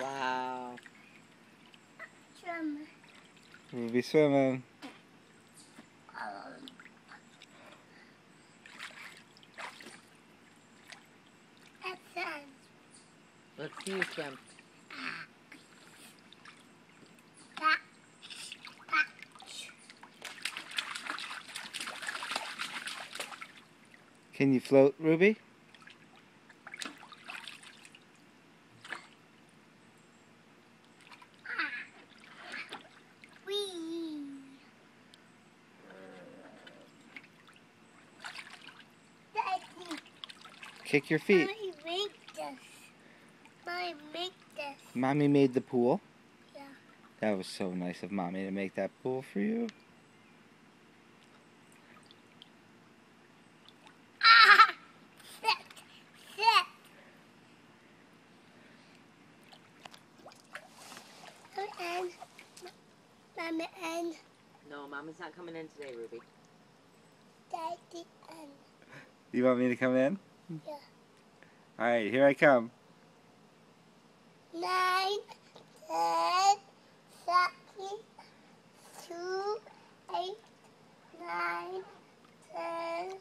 Wow. Swim. We'll be swimming. Let's see you swim. Can you float, Ruby? Wee. Daddy, Kick your feet. Mommy make this. Mommy make this. Mommy made the pool. Yeah. That was so nice of Mommy to make that pool for you. Ah! Sit. Sit. And Mommy and No, Mama's not coming in today, Ruby. Daddy and You want me to come in? Yeah. All right, here I come. Nine, ten, seven, two, eight, nine, ten.